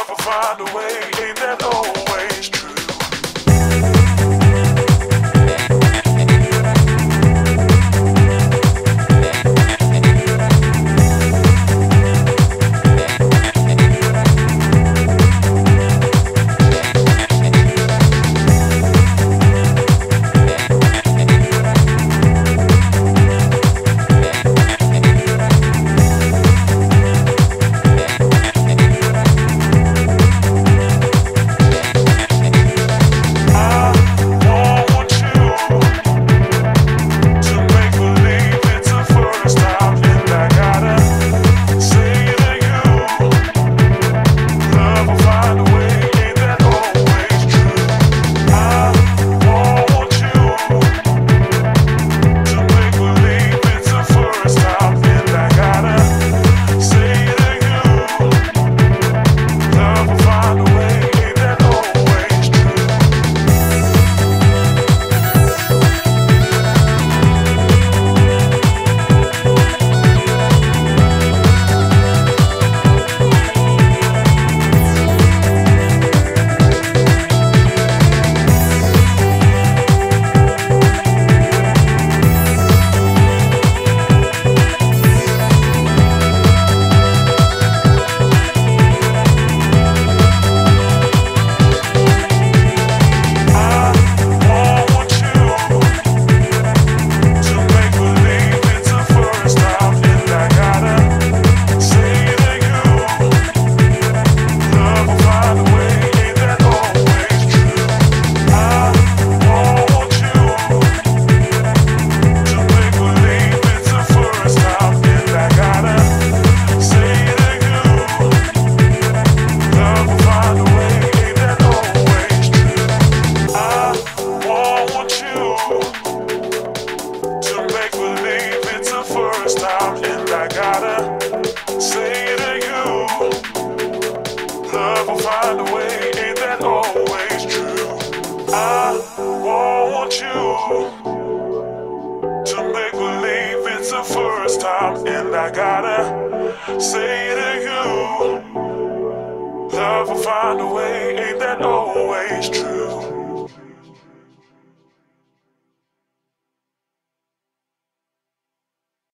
up, I'll find a way. Ain't that always true? you to make believe it's the first time, and I gotta say to you, love will find a way, ain't that always true?